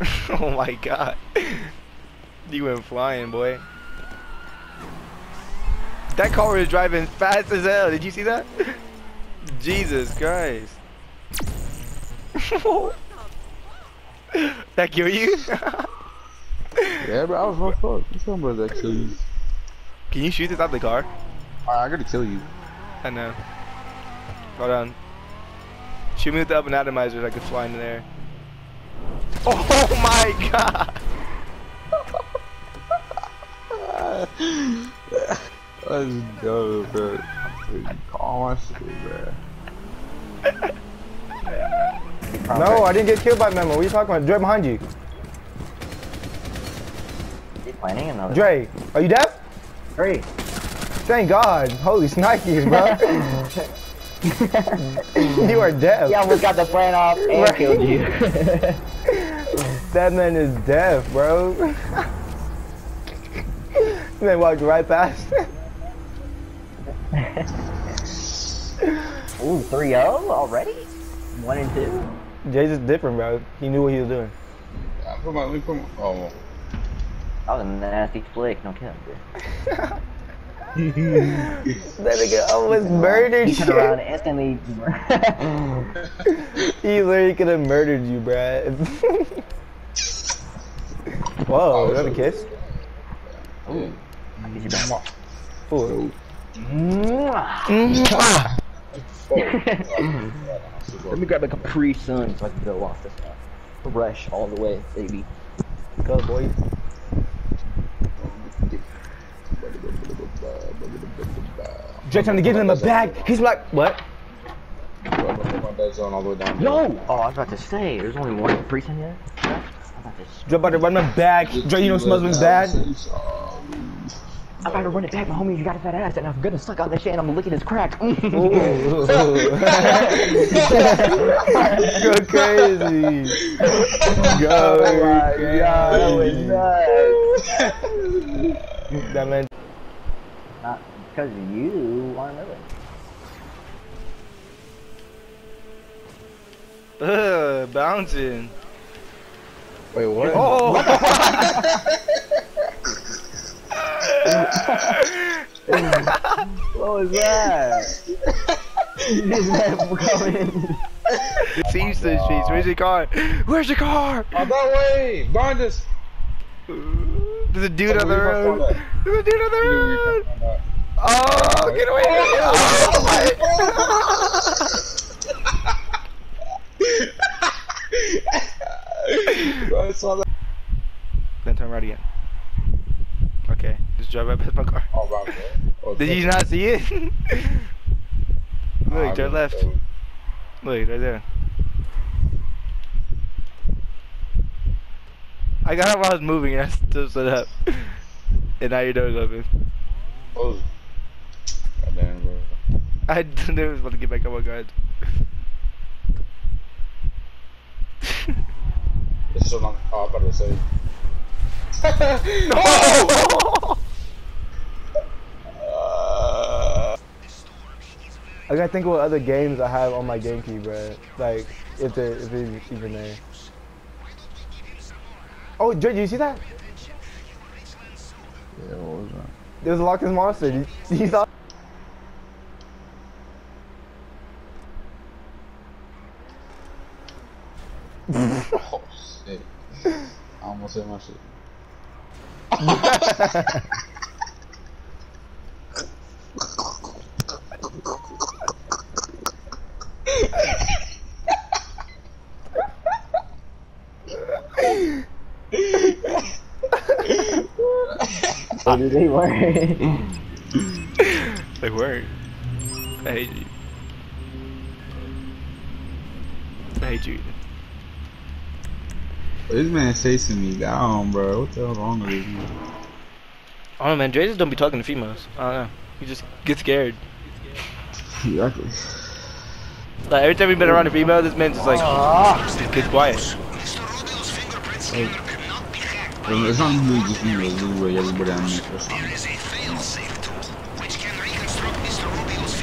oh my god. You went flying, boy. That car was driving fast as hell. Did you see that? Jesus Christ. that kill you? Yeah, bro, I was fucked up. You talking about that kill you? Can you shoot this out the car? Alright, I gotta kill you. I know. Hold on. Shoot me with the Up-n-Atomizer so I can fly in the air. Oh my god! That's dope, bro. Call my shit, bro. No, I didn't get killed by Memo. What are you talking about? Dre behind you. He's planning another. Dre, are you deaf? Three. Thank God. Holy snikes, bro. you are deaf. He almost got the plan off and Right. killed you. That man is deaf, bro. man walked right past. Ooh, 3-0 already? One and two? Jay's just different, bro. He knew what he was doing. I put my, let me put my, oh. That was a nasty flick. No kidding, dude. That nigga almost murdered He turned around you. and instantly. He literally could have murdered you, bruh. Whoa, is that a kiss? Ooh. I guess you don't. Ooh. Let me grab a Capri Sun so I can go off this one. Fresh all the way, baby. Go, boy. Jay trying to give him a bag. He's like, what? I'm gonna put my dead zone all the way down. Yo! Oh, I was about to say, there's only one Capri Sun yet? I'm about to, Dre about to run him back. Dre, you know smells me bad. I'm about to run it back, my homie. You got a fat ass, and I'm gonna suck on this shit, and I'm licking his crack. Go crazy. Go oh crazy. that was nuts. That man. Not because you are another. Ugh, bouncing. Wait, what? Oh! What was that? this man coming. Seems the streets. Where's your car? Where's your car? Oh, that way! Behind us! There's a dude on the road. There's a dude on the road. Oh, get away I saw that. Then turn right again. Okay, just drive right past my car. Oh, wow. Oh, Did you not see it? Look, turn left. Look, right there. I got up while I was moving and I still stood up. And now your door's open. Oh. Goddamn, bro. I knew I was about to get back on my guard. It's so long. Oh, I'm about to say. Uh, I gotta think what other games I have on my GameCube, bro. Like, if they're, if it's even there. Oh, Dre, did you see that? yeah, what was that? There's a Loch Ness Monster. Did you saw? I almost said my shit. What did they work? Like. I hate you. I hate you. This man chasing me down, bro. What the hell wrong with you? I don't know, man. Dre just don't be talking to females. I don't know. He just gets scared. Exactly. Like, every time we've been around a female, this man's just like, ah. gets quiet. It's not really just me, it's literally everybody I meet.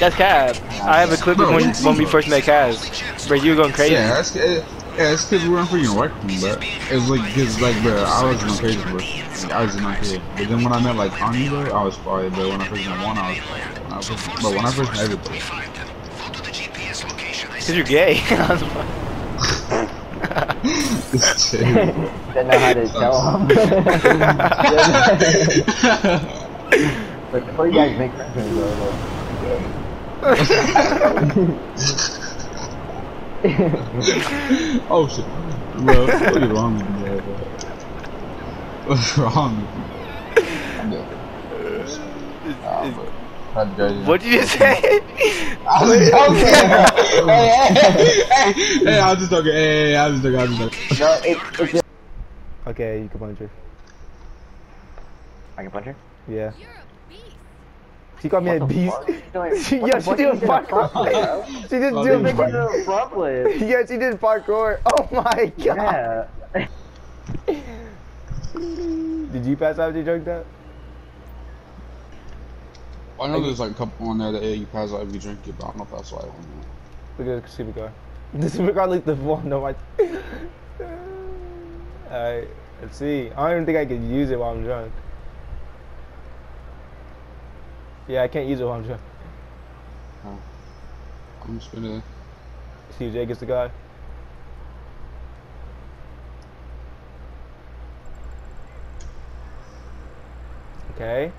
That's not Cab. I have a clip of when, when we first met Kaz. Bro, you were going crazy. Yeah, that's it. Yeah, it's because we weren't freaking working, bro. It was like, cause like, bro, I was on page, bro. Like, I was just not here. But then when I met like Ani, bro, I was quiet. But when I first met one, I was quiet. When I first, but when I first met everybody, Cause you're gay. it's chill. Didn't know how to tell him. But before you guys make friends with me, oh shit, bro, what is wrong with you, bro? What's wrong with you? Nah, bro. That's crazy. What'd you just say? I was joking. hey, hey, hey, hey, I was just joking. Hey, hey, hey, I was just joking. I was just joking. no, it, it's just... Okay, you can punch her. I can punch her? Yeah. You're a beast. She called me a What the beast. fuck? She's She, yeah, she did a front parkour. She just Oh, did dude. Make it a front flip. Yeah, she did parkour. Oh my god. Yeah. Did you pass out after you drank that? I know there's like a couple on there that yeah, you pass out if you drink it, but I don't know if that's why. I don't know. Look at the supercar. The supercar looked the one. No, my. Alright, let's see. I don't even think I could use it while I'm drunk. Yeah, I can't use it while I'm drunk. I'm just gonna. CJ gets the guy. Okay.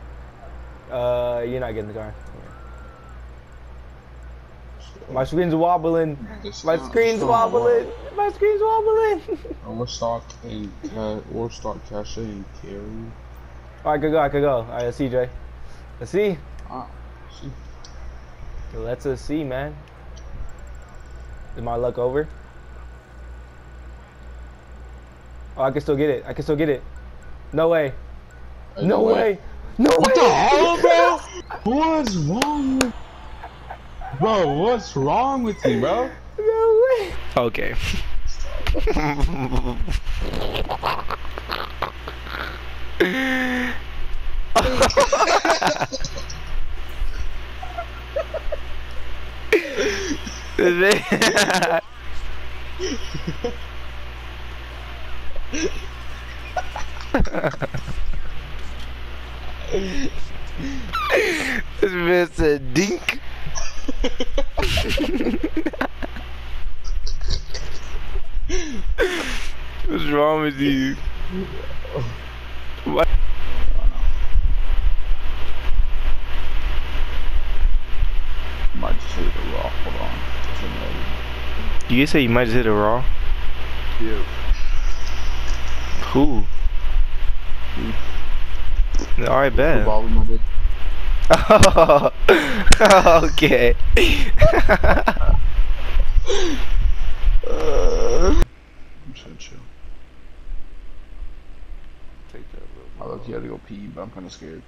Uh, you're not getting the car. My screen's wobbling. My screen's wobbling. My screen's wobbling. Warstock and uh, Warstock Cache and Carry. Alright, good go. I could go. Alright, let's see, Let's see. Ah, see. Let's us see, man. Is my luck over? Oh, I can still get it. I can still get it. No way. Hey, No way. No What way. the hell, bro? What's wrong with Bro, what's wrong with you, bro? No way. okay. this man said dink. What's wrong with you? What? Might just hit it raw. Hold on. That's another- You say you might just hit a raw? Yeah. Who? Mm. Alright, bet. Football with my dick. okay. I'm just gonna chill. Take that, I look, you had to go pee, but I'm kind of scared.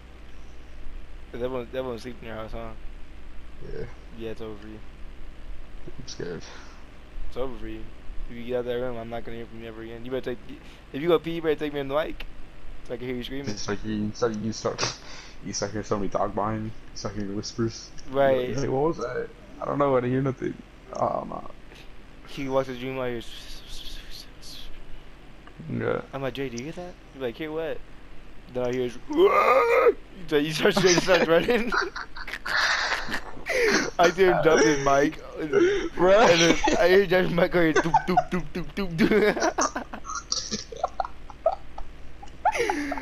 That one, that one sleeping in your house, huh? Yeah, Yeah, it's over for you. I'm scared. It's over for you. If you get out of that room, I'm not gonna hear from you ever again. You better take. If you go pee, you better take me on the mic, so I can hear you screaming. It's like you start, you start, you start hearing somebody talk behind you. You start hearing whispers. Right. Like, what was that? I don't know. I didn't hear nothing. Oh no. He walks his dream like. he's- Yeah. I'm like, Jay, do you hear that? He's like, hear what? Then I hear. So you start, Jay starts running. I hear him dump his mic. Bro. And then I hear Josh mic go here. Doop, doop, doop, doop, doop, doop.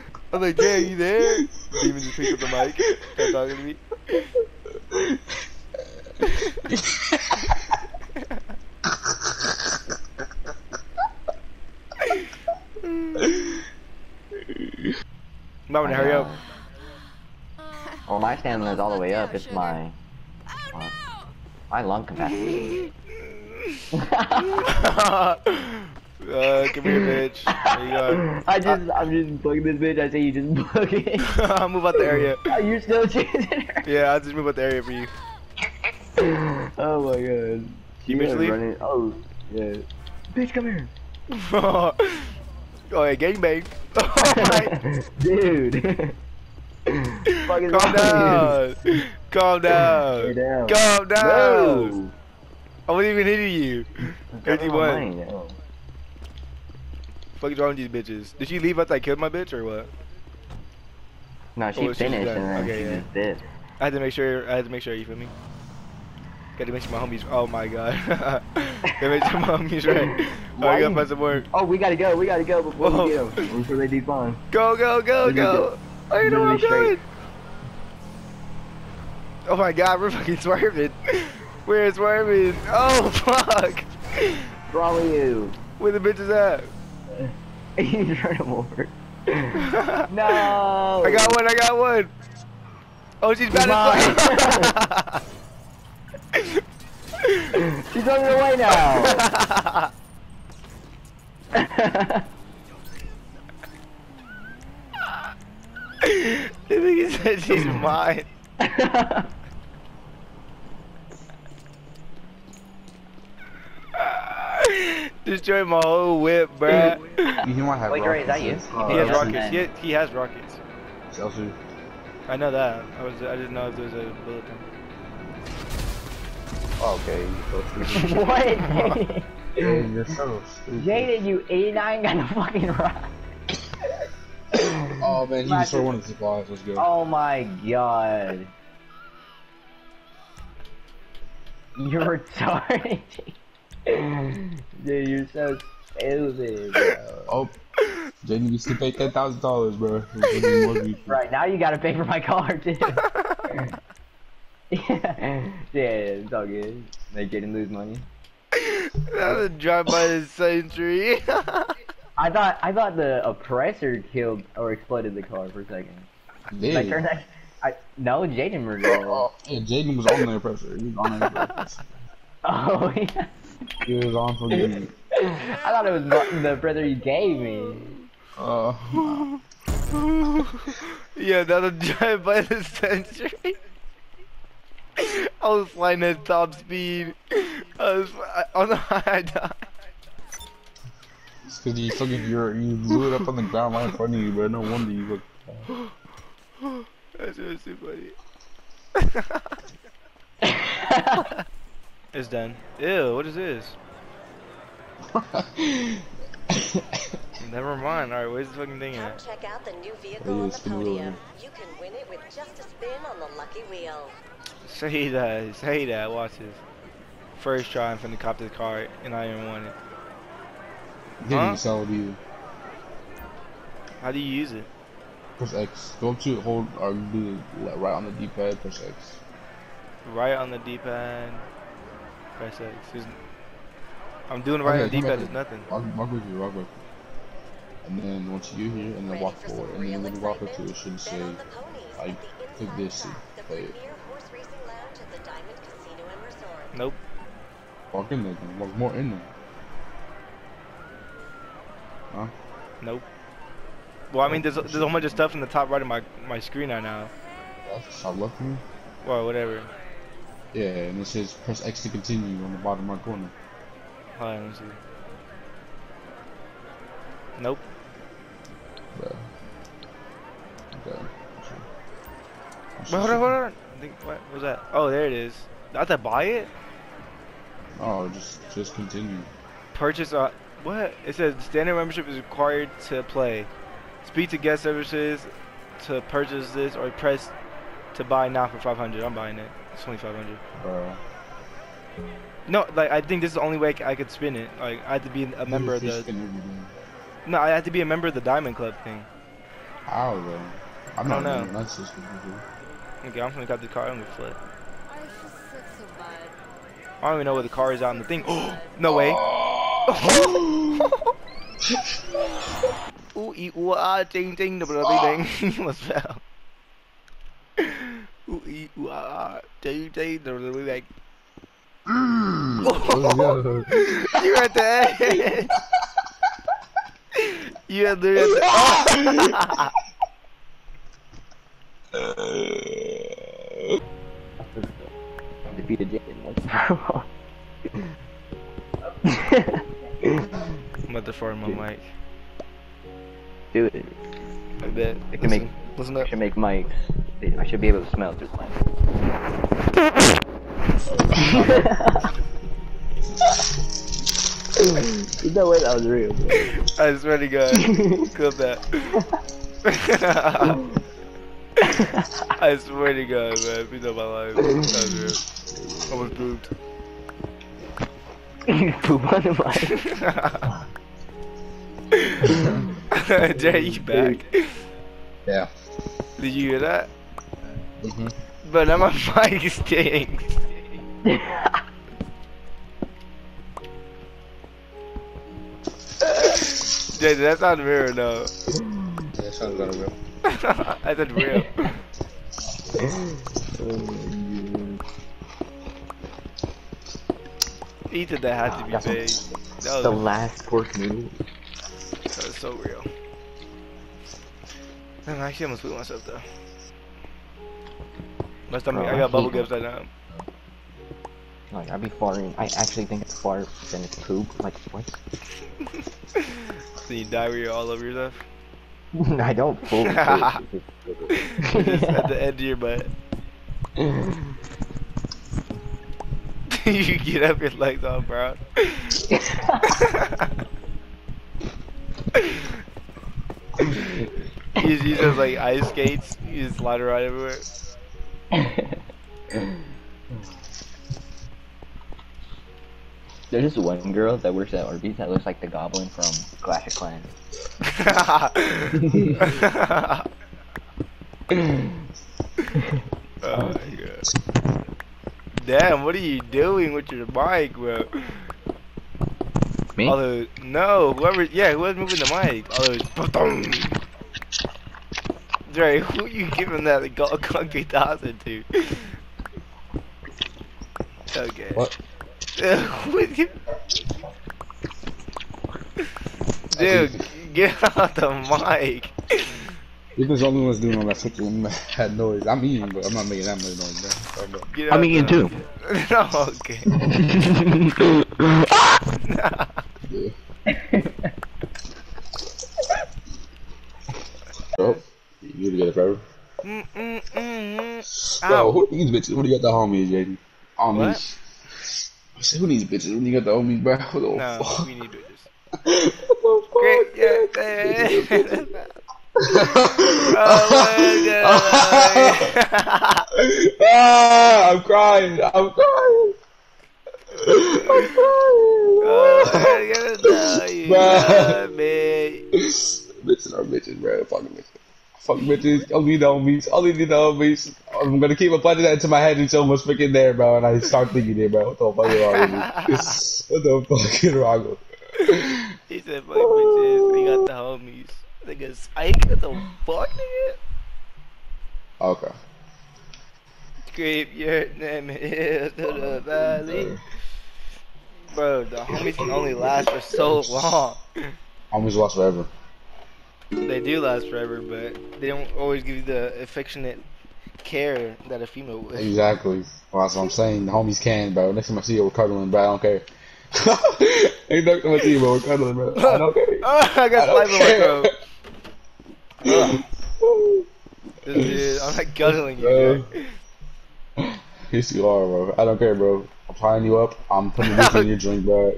I'm like, Jay, are you there? Demon just picked up the mic. Start talking to me. Might want to hurry up. Well, my stamina is all the way up. It's my my, my lung capacity. uh, come here, bitch. There you go. I just, I'm just bugging this bitch. I say you just bug it. I'll move out the area. You're still chasing her. Yeah, I'll just move out the area for you. Oh my god. You She bitch leave? running. Oh, yeah. Bitch, come here. oh, yeah, gangbang. Oh my. Dude. Fucking Calm down. Calm down. Down. Calm down. No. I wasn't even hitting you. That's not 51. mine, yo. Fuck's wrong with these bitches? Did she leave after I killed my bitch or what? No, she Oh, finished and then Okay, she yeah. just did. I had to make sure. I had to make sure. You feel me? Got to make sure my homies. Oh my god. Got to make sure my homies right. Oh, I gotta find some more. Oh, we gotta go. We gotta go before Whoa. we oh. get them. Before they despawn. Go go go Literally go. I know I'm going. Oh my god, we're fucking swerving. We're swerving. Oh fuck. Wrong you? Where the bitches at? you him over. No. I got one. I got one. Oh, she's bad as fuck. She's on her way now. I think he said she's mine. Destroyed my whole whip, bruh. You might have Wait, Dre, is that you? rockets. You He has rockets. man. He, he has rockets. Chelsea. I know that. I was. I didn't know if there was a bullet thing. Oh, okay, you so stupid. what? You're so stupid. Jaded, you 89 got a fucking rock. Oh man, you just throw one of the supplies. Let's go. Oh my god. You're retarded. Dude, you're so stupid, bro. Oh, Jaden, you still pay ten thousand dollars, bro. We're getting more people. Right, now you gotta pay for my car, too. yeah, yeah, it's all good. They didn't lose money. That was a drive by the century. I thought I thought the oppressor killed or exploded the car for a second. Yeah. Like, turns out, I no, Jaden murdered it. Oh, yeah, Jaden was on the oppressor. He was on the oppressor. Oh yeah. He was on fucking. I thought it was the the brother you gave me. Oh. Uh, yeah, that was a drive by the century. I was flying at top speed. I was I, on the high dive. It's because you fucking you're, you blew it up on the ground right in front of you, bro. No wonder you look. That's really too funny. it's done. Ew, what is this? Never mind. Alright, where's the fucking thing Come at? check out the new Yeah, vehicle on the spin the wheel, podium. You can win it with just a spin on the lucky wheel. Say that. Say that. Watch this. First try, I'm finna cop this car, and I didn't want it. Didn't Huh? even sell either. How do you use it? Press X. Go up to hold or do it right on the D-pad. Press X. Right on the D-pad. Press X. There's- I'm doing it right on the D-pad. back There's here. nothing. Walk, walk with you. Walk with. you. And then once you get here, and then Ready walk forward, and then when you walk up to excitement? it, it should Bet say on the ponies like, at the click this to Track, the play it. horse racing lounge the Diamond Casino. Nope. Walk in there. Then. Walk more in there. Huh? Nope. Well, I mean, there's, there's a whole bunch of stuff in the top right of my, my screen right now. Left, top left. Well, whatever. Yeah, and it says press X to continue on the bottom right corner. Hold on, let me see. Nope. Bro. Okay. Wait, hold on, hold on. I think, what was that? Oh, there it is. I have to buy it? Oh, just just continue. Purchase a what? It says standard membership is required to play. Speak to guest services to purchase this or press to buy now for 500. I'm buying it. It's 2500. Bro. No, like I think this is the only way I could spin it. Like I have to be a member of the. No, I have to be a member of the Diamond Club thing. How though? I'm I don't not know. doing that system. Okay, I'm gonna cut the car. I'm gonna flip. Oh, I just said so bad. I don't even know where the car is on the thing. no way. Oh. Ooh, ee, ooh, ah, ding, ding, the bloody ding. He almost fell. Ooh, ee, ooh, ah, ding, ding, the bloody ding. You at the edge. You had literally at the. Defeated Jaden. What's I'm about to fart my mic. Do it. I bet. It can make- Listen I should make mics. I should be able to smell it through the mic. no way that was real, bro. I swear to God. Clip that. I swear to God, man. Please on my life. That was real. Almost pooped. Poop on the mic. Jay, you back? Yeah. Did you hear that? Mhm. But now my mic stinks. Jay, that sound real or no? Yeah, sounds kind of real. I said real. He said that had to be That's big. That the last pork noodle. That so real. Man, I actually almost blew myself though. Last time Bro, I I got bubble gums right now. Like, I'd be farting. I actually think it's fart, then it's poop. Like, what? Then you diarrhea all over yourself. I don't poop. At the end of your butt. you get up your legs all brown. You just like ice skates. You just slide around everywhere. There's this one girl that works at Arby's that looks like the goblin from Clash of Clans. oh my god. Damn, what are you doing with your bike, bro? Me? Although, no, whoever, yeah, whoever's moving the mic. Although, Dre, who you giving that Go- Gunky thousand to? Okay. What? Who is you- Dude, get out the mic. You're the only one's doing all that fucking that noise. I'm eating, but I'm not making that much noise, bro. bro. Get I'm out eating too. no, okay. Bro, you to get it, bro. Mm, mm, mm, Bro, Ow. who needs bitches? When you got the homies, JD? Homies. What? I said, who needs bitches when you got the homies, bro? What the No, fuck? we need to do what the Great, fuck? yeah. yeah. oh my god. ah, I'm crying. I'm crying. I'm crying. Oh, I'm gonna know you Bruh. bitches are bitches, bro. Fucking bitches. Fuck bitches. Only the homies. Only the homies. I'm gonna keep applying that into my head until I'm freaking there, bro. And I start thinking it, bro. What the fuck is wrong with me? what the fuck is wrong with me? He said, fuck bitches. He got the homies. Nigga, Spike, what the fuck, nigga? Okay. Your name to the valley. Bro, the homies can only last for so long. Homies last forever. They do last forever, but they don't always give you the affectionate care that a female would. Exactly. Well, that's what I'm saying. The homies can, bro. Next time I see you, we're cuddling, bro. I don't care. Ain't next time I see you, bro. We're cuddling, bro. I don't care. Oh, I got slime in my throat. Dude, I'm not cuddling you, Bro. Yes, you are, bro. I don't care, bro. I'm frying you up. I'm putting this in your drink, bro.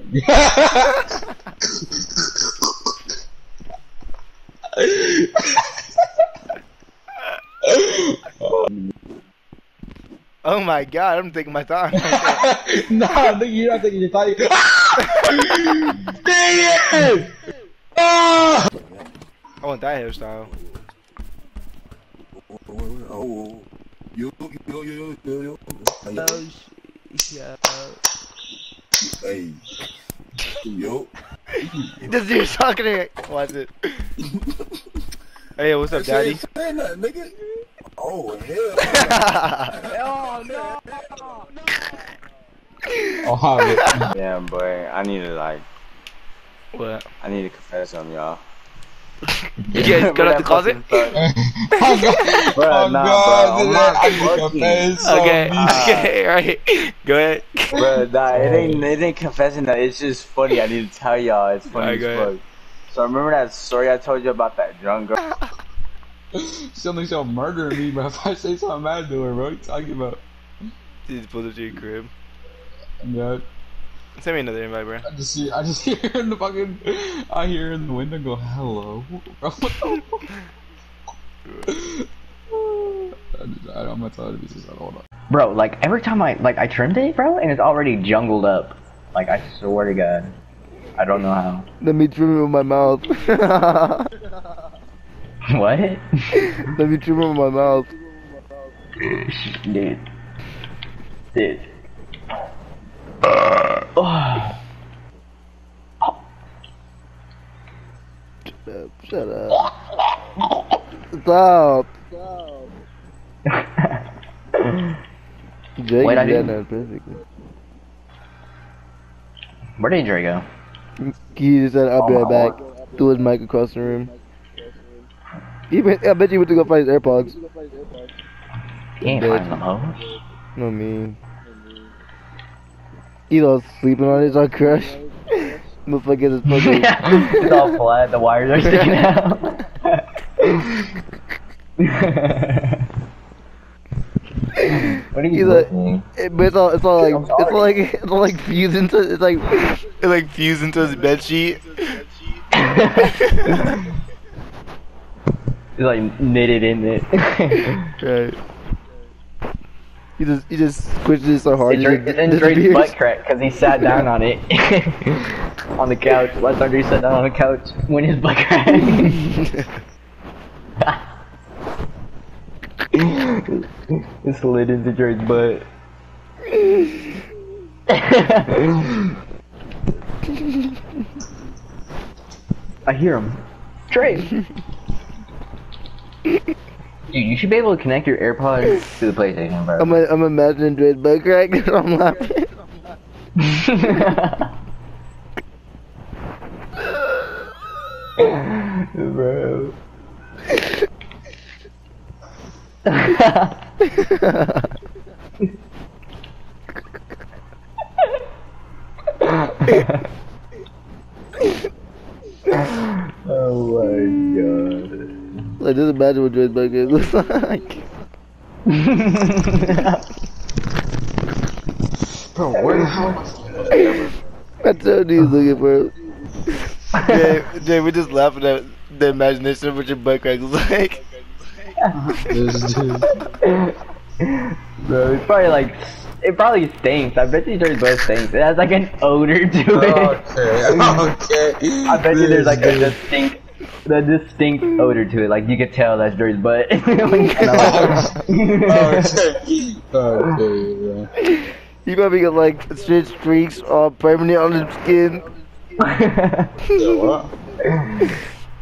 Oh my god, I'm taking my time. nah, nigga, you're not taking your time. Dang it! Ah! I want that hairstyle. Oh, yo, yo, yo, yo, yo, yo. yeah. Hey, yo. This dude's talking to me. Watch it. Hey, what's up, daddy? Say nothing, nigga. Oh, hell. Oh, hi, Damn, boy, I need to like, what? I need to confess something, y'all. You guys got out the closet? oh, God. Oh, nah, God. bro, I'm not I to fucking. confess Okay, something. okay, right. Go ahead. Bro, nah, it ain't, it ain't confessing that. It's just funny. I need to tell y'all. It's funny Alright, go as fuck. So remember that story I told you about that drunk girl? Still thinks y'all murdering me, bro. If I say something bad to her, bro, what you talking about? Just pulled up to your crib. Yeah. Send me another invite, bro. I just see, I just hear in the fucking, I hear in the window go, hello. Bro, what the fuck? I just, I, I'm gonna tell you this. Hold on. Bro, like every time I like I trimmed it, bro, and it's already jungled up. Like I swear to God, I don't know how. Let me trim it with my mouth. What? Let me trim it with my mouth. Dude. Dude. Oh. Shut up. Stop. Jake Wait, I did perfectly. Where did Dre go? He just said, I'll be Oh, right back. Threw his mic across the room. He went, I bet you went to go find his AirPods. He ain't Bitch. finding them hoes. No me. He's all sleeping on his on crush. Motherfucker is fucking. it's all flat, the wires are sticking out. what are you like, it- but it's all, it's all like, it's all like, it's all like fused into, it's like, It like fused into his bed sheet. It's like knitted in it. right. He just, he just squishes it so hard. It's, it Dre- just it's in Dre's butt crack because he sat down on it. on the couch. Last time Dre sat down on the couch when his butt crack. it slid into Dre's butt. I hear him. Dre! Dude, you should be able to connect your AirPods to the PlayStation, bro. I'm, I'm imagining Dre's butt crack. I'm laughing. Bro. oh my god. Like, just imagine what Dre's butt crack looks like. Bro, where the hell am I? I told you he's looking for it. Jay, Jay, we're just laughing at the imagination of what your butt crack looks like. This dude. Bro, it's probably like it probably stinks. I bet you Dre's butt stinks. It has like an odor to it. Okay, okay. I bet you there's like a This distinct, the distinct odor to it. Like you could tell that's Dre's butt. when you smell it. okay. Okay, yeah. He probably got like straight streaks all permanent on his skin.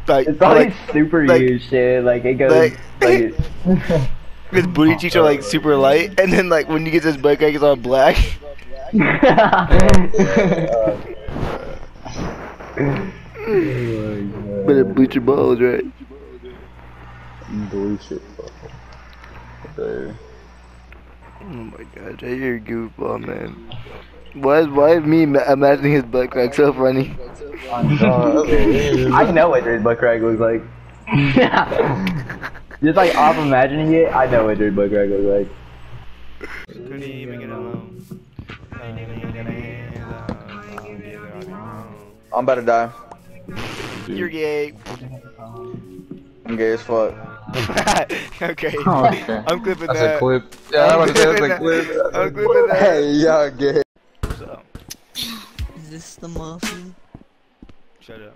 Like, it's probably like super like- huge shit. Like it goes like- like. his booty cheeks are like super light, and then like when you get to his butt crack, it's all black. Better bleach your balls, right? Bullshit. Okay. Oh my god, Jay, you're a goofball, man. Why is, why is me imagining his butt crack so funny? I know what Dre's butt crack looks like. Just like off imagining it, I know what Dre's butt crack looks like. Couldn't even get alone. I'm about to die. You're gay. I'm gay as fuck. okay. Oh, okay. I'm clipping That's that. a clip. Yeah, I want to say that's a I'm clip. I'm clipping that. Hey, y'all gay. So, Is this the muffin? shut up.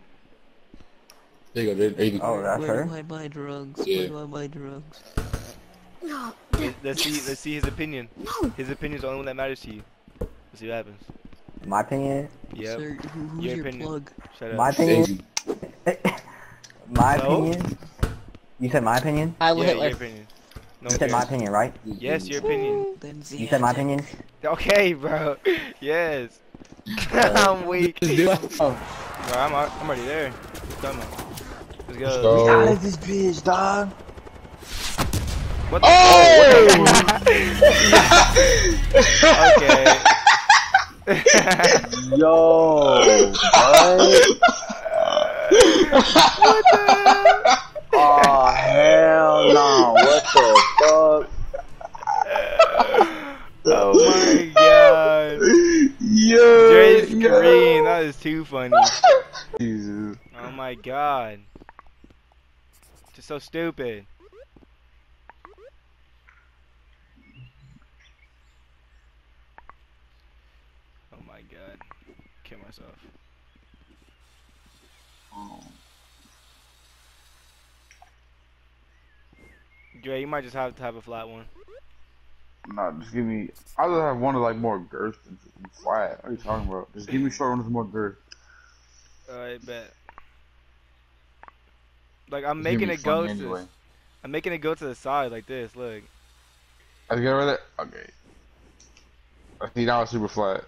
There you go, there, there you go. Oh, that's Where do. I buy drugs? Yeah. Where do I buy drugs? Let- Let's see. Let's see his opinion. His opinion's the only one that matters to you. Let's see what happens. My opinion. Yeah. Who, who's Your your, opinion. plug? My Shut up. My opinion. My So? opinion. You said my opinion. I Yeah, Hitler. your opinion. No You one said my opinion, right? Yes, your opinion. Then You said my opinion. Okay, bro. Yes. Uh, I'm weak. Oh, Bro, I'm, I'm already there. What's coming? Let's go. Let's. Out of this bitch, dog. What the? Oh! okay. Yo. What? oh hell no! What the fuck? oh my god. Yo. Dre's, too funny. Jesus. Oh my god. Just so stupid. Oh my god. Kill myself. Dre, you might just have to have a flat one. Nah, just give me. I just have one of like more girth than than flat. What are you talking about? Just give me short one with more girth. Alright, bet. Like I'm Just making it go funny to anyway. I'm making it go to the side like this, look. Let's get over there. Okay. I see now it's super flat.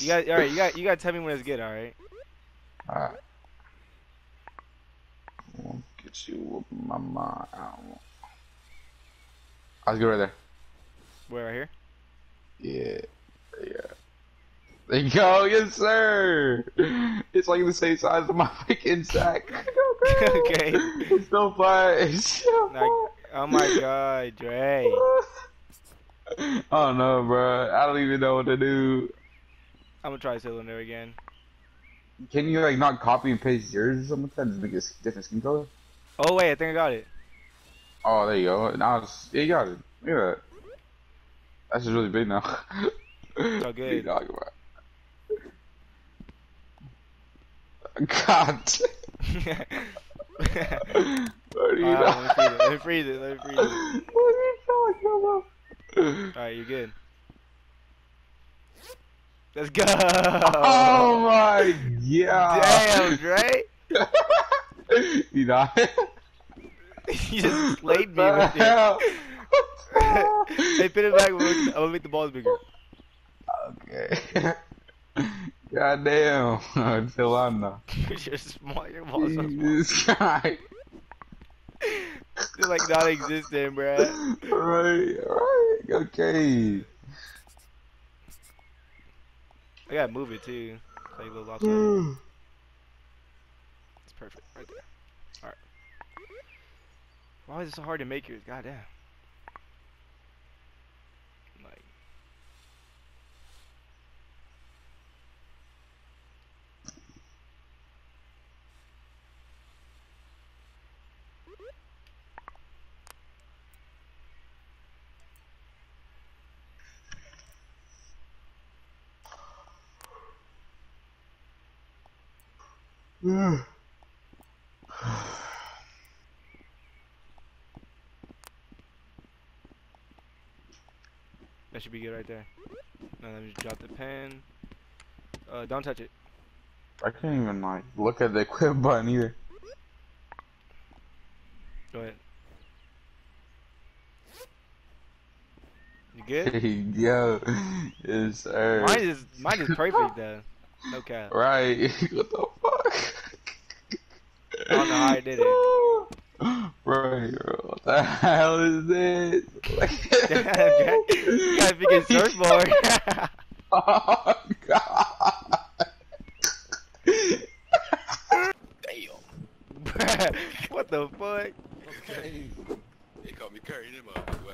You got alright, you got you gotta tell me when it's good, alright? Alright. Won't get you with my mind. Let's go right there. Where right here? Yeah. Yeah. There you go, yes sir! It's like the same size of my freaking sack. okay. It's so flat. It's so Like, oh my god, Dre. flat. Oh no, bro. I don't even know what to do. I'm gonna try cylinder again. Can you like not copy and paste yours or something like that? Just make a s- different skin color? Oh wait, I think I got it. Oh, there you go. Now it's, yeah, you got it. Look at that. That's just really big now. So What are you talking about? God. what are you Alright, let talking me freeze it. Let me freeze it. Let me freeze it. What are you talking about? Alright, you're good. Let's go. Oh my god. Damn, Dre. you know. you just slayed me with it. hey, put it back. I'm gonna make the balls bigger. Okay. God damn. Until I'm not. you're small. Your balls are small. Jesus Christ. They're like non-existent, bruh. Right, right. Okay. I gotta move it too. Play a little lopsided. It's perfect right there. Why is it so hard to make yours? Goddamn. Like. Mm. That should be good right there. Now let me just drop the pen. Uh, don't touch it. I can't even like look at the equip button either. Go ahead. You good? Yo, yes sir. Mine is mine is perfect though. No cap. Right. what the fuck? I don't know how I did it. Bro. What the hell is this? Damn. You got a surfboard. oh god. Bruh, what the fuck? Okay. They call me Curry, them up. Well.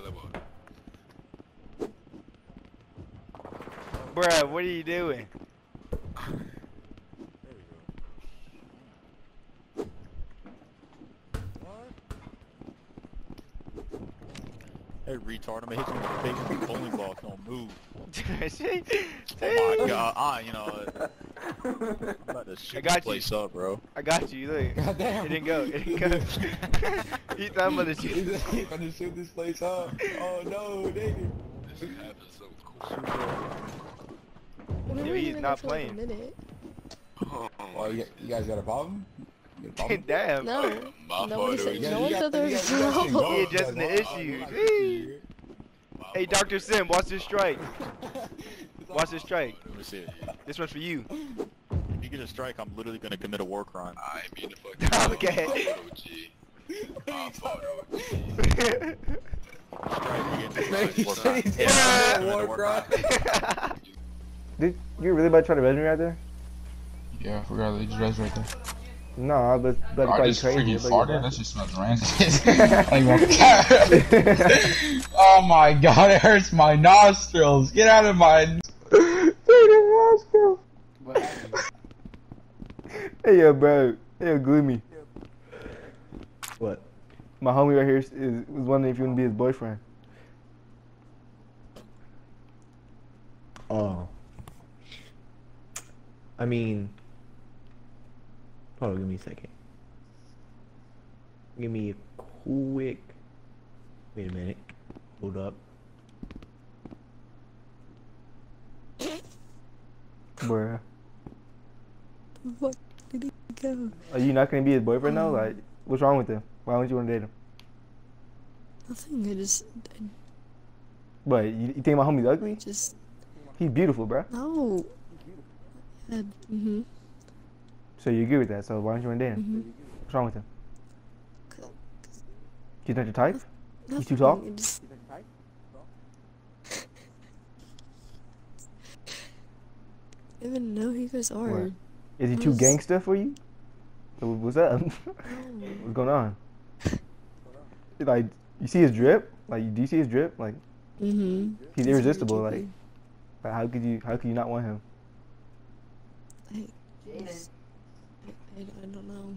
Bruh, what are you doing? Hey, retard, I'm gonna hit you with a big bowling ball, don't move. See? Oh my god, I, you know, I'm about to got this you. up, bro. I got you, look. Goddamn. It didn't go, it didn't go. he thought I'm gonna shoot. He's gonna shoot this place up. Oh no, nigga. This is happening so cool. Yo, he's not playing. Oh, Well, you, you guys got a problem? You got a problem? Damn. No. my Nobody fault. said- it no one said guys- there was guys- you guys no problem. go, He addressing but the issue. I- Whee! My Hey. Dr. Sim, watch this strike. Watch this strike. Let me see. This one's for you. If you get a strike, I'm literally gonna commit a war crime. I ain't mean to fuck Okay. My fault, OG. My fault, OG. Strike, you get Man, a war crime. he's Yeah, a I'm war committing a. Did you really about to try to resume right there? Yeah, I forgot they just rest right there. No, I was about to I call you just crazy. freaking you're farted. That just smells rancid. oh my god, it hurts my nostrils. Get out of my freaking nostrils. Hey yo, bro. Hey yo, gloomy. What? My homie right here is, is was wondering if you want to be his boyfriend. Oh. I mean, hold on, give me a second. Give me a quick. Wait a minute. Hold up. Bruh. What did he go? Are you not gonna be his boyfriend though? Like, what's wrong with him? Why don't you want to date him? Nothing. I just. I But you, you think my homie's ugly? just. He's beautiful, bruh. No. Yeah, mm-hmm. So you agree with that? So why don't you want to date him? Mm-hmm. What's wrong with him? He's not your type? He's too Nothing, tall? I just. I don't even know who you guys are. What? Is he I too was- gangster for you? So What's up? What's going on? Like, you see his drip? Like, do you see his drip? Like, Mm-hmm. he's irresistible. Like, like, how could you? How could you not want him? I, just- I, I, I don't know.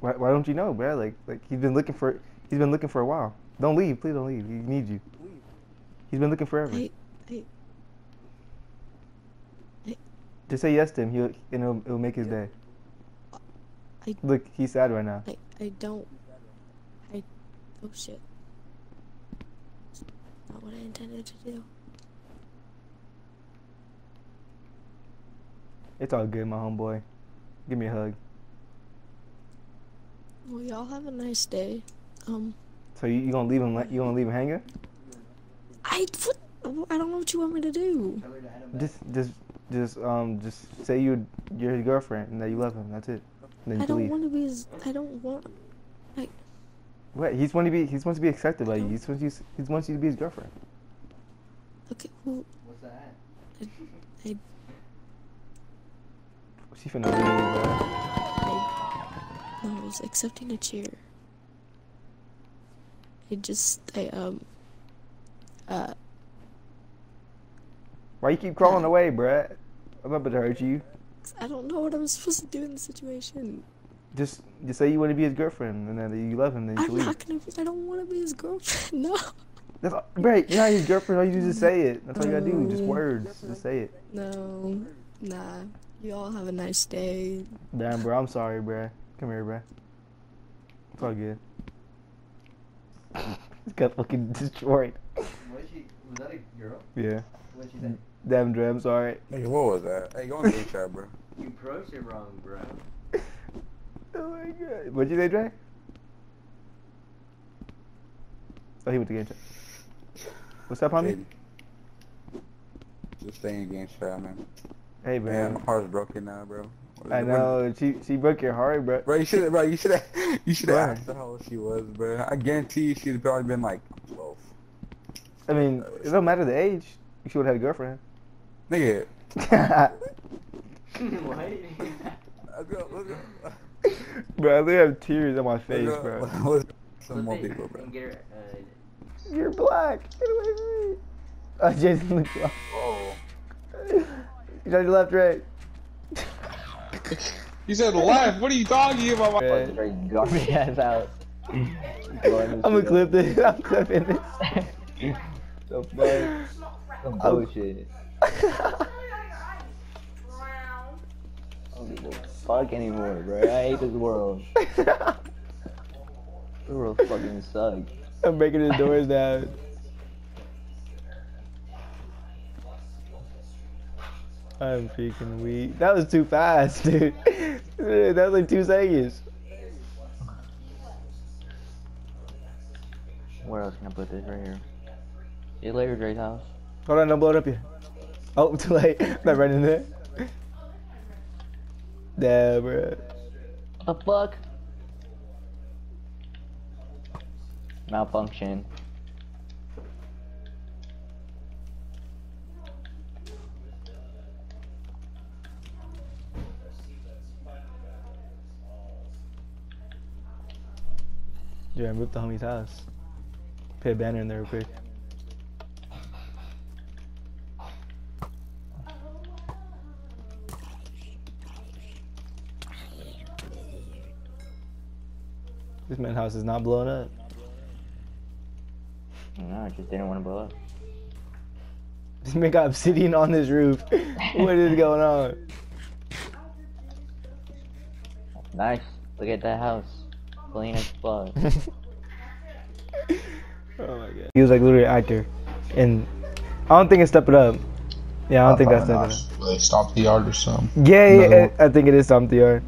Why, why don't you know, bruh? Like, like he's been looking for. He's been looking for a while. Don't leave, please don't leave. He needs you. He's been looking forever. I, I, Just say yes to him. He'll and it'll, it'll make his day. I- Look, he's sad right now. I, I don't. I. Oh shit. Not what I intended to do. It's all good, my homeboy. Give me a hug. Well, y'all have a nice day. Um, So you, you gonna leave him? You gonna leave him hanging? I what? I don't know what you want me to do. Just, just, just, um, just say you you're his girlfriend and that you love him. That's it. And then I don't want to be. His, I don't want. Like. What? He's want to be. He's wants to be accepted by you. He's wants you. He wants you to be his girlfriend. Okay. Well, What's that? I, I, She finna leave, bro. I, no, I was accepting a cheer. I just, I um, uh, Why you keep crawling away, bruh? I'm not about to hurt you. I don't know what I'm supposed to do in this situation. Just, just say you want to be his girlfriend and then you love him. Then you I'm leave. not gonna. Be, I don't want to be his girlfriend. No. That's all, right. You're not his girlfriend. All you do is just say it. That's all you gotta do. Just words. Just say it. No. Nah. You all have a nice day. Damn, bro. I'm sorry, bro. Come here, bro. It's all good. It's got fucking destroyed. What she? Was that a girl? Yeah. What she say? Damn, Dre. I'm sorry. Nigga, what was that? Hey, go on the chat, bro. You approached it wrong, bro. Oh my god. What'd you say, Dre? Oh, he went to game chat. What's up, homie? Baby. Just stay in game chat, man. Hey, Man, man. my heart's broken now, bro. I it? know. She she broke your heart, bro. Bro, you should have, bro, you should have, you should have Why? asked her how old she was, bro. I guarantee you she'd probably been like 12. I mean, it don't matter the age. You should have had a girlfriend. Nigga, what? let's go, let's go. bro, I literally have tears on my face, Let's bro. go. Let's some more Flip people, bro. get her, uh, You're black. Get away from me. Oh, Jason looks black. Oh. You on your left, right? You said left. What are you talking about? Right. Straight garbage ass out. I'm gonna clip this. I'm clipping this. The fuck? Some bullshit. I don't give a fuck anymore, bro. I hate this world. The world fucking sucks. I'm breaking the doors down. I'm freaking weak. That was too fast, dude. that was like two seconds. Where else can I put this right here? See you later, Dre's house. Hold on, don't blow it up yet. Oh, too late. Not right in there. Damn, bro. What the fuck? Malfunction. Yeah, I move the homie's house. Put a banner in there real quick. This man's house is not blowing up. No, I just didn't want to blow up. This man got obsidian on his roof. what is going on? Nice. Look at that house. Clean as fuck. Oh my god. He was like literally an actor, and I don't think it's Step It Up. Yeah, I don't think that's Step It Up. Like Stomp the Yard or something. Yeah, Another yeah, one. I think it is something. Yeah,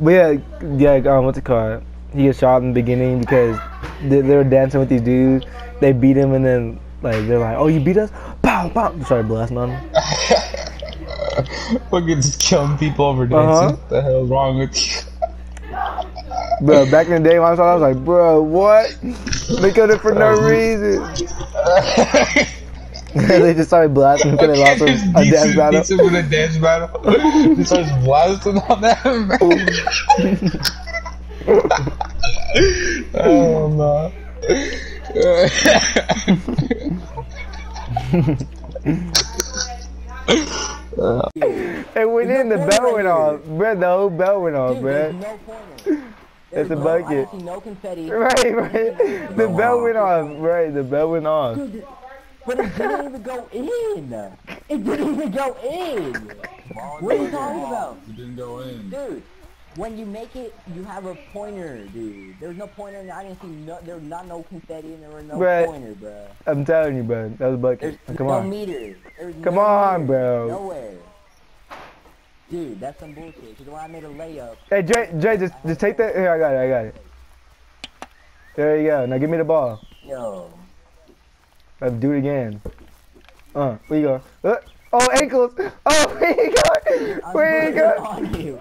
but yeah, yeah. Um, what's it called? He gets shot in the beginning because they, they were dancing with these dudes. They beat him, and then like they're like, "Oh, you beat us!" Pow, pow. Started blasting on him. Fucking just killing people over dancing. Uh-huh. What the hell's wrong with you? Bro, back in the day when I saw, I was like, "Bro, what?" They killed it for no reason. they just started blasting because they lost a, a dance battle. Him a dance battle. he starts blasting on them. Oh no. Hey, went in, the bell went off. Bro, the whole bell went off, bro. It's a bucket. no confetti. Right, right. The bell went off. Right, the bell went off. But it didn't even go in. It didn't even go in. What are you talking about? You didn't go in. Dude, when you make it, you have a pointer, dude. There's no pointer, and I didn't see no, there was not no confetti, and there was no Bruh. pointer, bro. I'm telling you, bro. That was a bucket. There's Come no on. meter. There's Come no on, meter. bro. Nowhere. Dude, that's some bullshit. Cause when I made a layup, Hey, Jay, Jay, just, just take that. Here, I got it. I got it. There you go. Now give me the ball. yo, Let's do it again. Uh, where you go? Uh, oh, ankles. Oh, where you go? Where you go?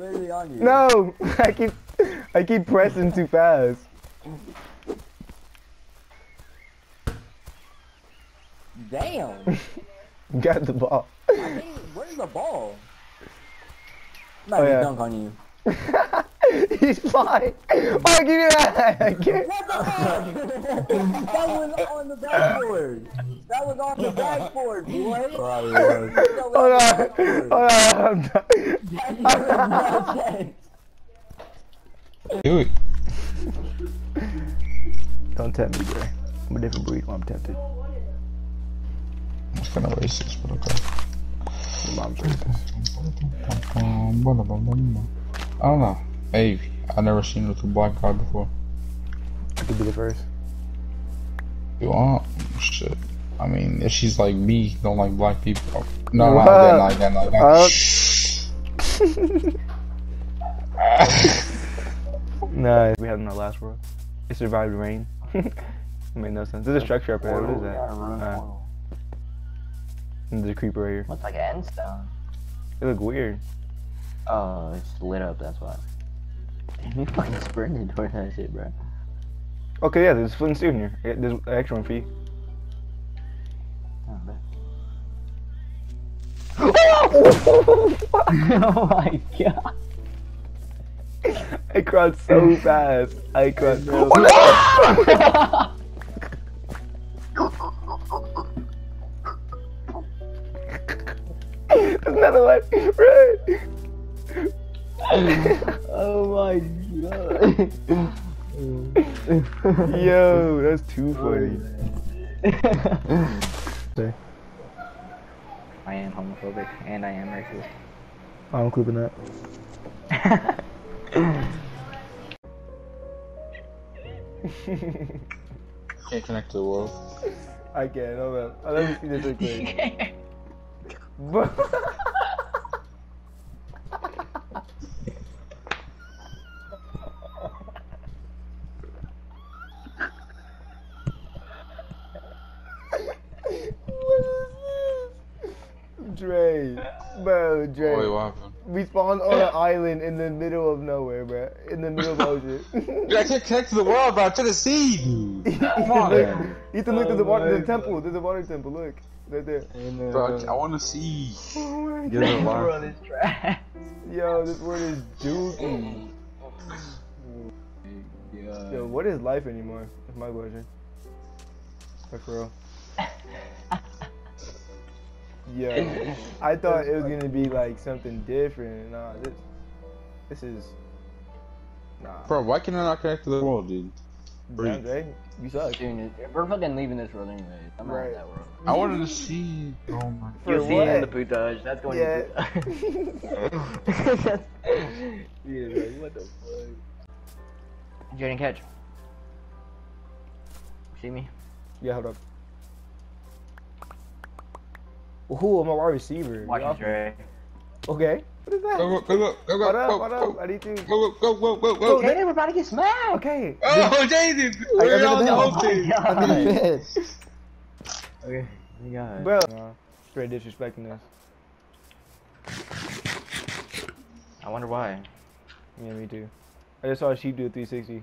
Literally on you. No, I keep, I keep pressing too fast. Damn. Got the ball. I think, where's the ball? I'm not Oh, gonna yeah. dunk on you. He's flying. Oh, give me that. What the fuck? that was on the backboard. That was on the backboard, boy. Hold on. Hold on. I'm done. That makes no sense. Do it. Don't tempt me, bro. I'm a different breed when I'm tempted. It's kind of racist, but okay. My mom's racist. I don't know. Maybe. I've never seen with a black guy before. I could be the first. You want? Shit. I mean, if she's like me, don't like black people. No, no, What? again, not again, not again. Uh, nah, we had in our last world. It survived rain. it made no sense. There's a structure up there. What is that? Uh, there's a creeper right here. Looks like an end stone. It look weird. Oh, it's lit up, that's why. Damn, you fucking sprinted towards that shit, bro. Okay, yeah, there's a flint and in here. Yeah, There's an extra one for you. oh, oh my god. I cried so fast. I cried so There's another one. Right. Oh my god. Yo, that's too funny. Say, I am homophobic and I am racist. I'm clipping that. Can't connect to the world. I can't. Hold on. Let me see this real quick. Bro. Dre, bro, Dre. Wait, what happened? We spawned on an island in the middle of nowhere, bro. In the middle of the ocean. I can't connect to the world, bro. I'm trying to see, dude. Come on, Look, man. Ethan, look, there's a water, there's a temple. There's a water temple. Look, right there. Bro, I want to see. Oh my Get it god. alive. this trash. Yo, this word is dookie. Yo, what is life anymore? That's my question. Like for real. Yo, I thought it was gonna be like something different. Nah, this, this is, Nah. Bro, why can I not connect to the world, dude? Damn, Jay, you suck. Dude, we're fucking leaving this world anyways. I'm not Right. in that world. I wanted to see. Oh my. For You'll see it in the what? footage. That's going Yeah. to. yeah, bro, what the fuck? Jaden, catch. See me? Yeah, hold up. Ooh, I'm a wide receiver. Watch Get it. Dre. Okay. What is that? Go, go, go, go, go, What up? go, What go, up? I need to. Go, go, go, go, go, Go, go. Jaden, we're about to get smacked! Okay. Oh, Jaden! We're I'm on the the bed. whole team. I'm the bed. Okay, we got it. Bro. Nah, straight disrespecting us. I wonder why. Yeah, me too. I just saw a sheep do a 360.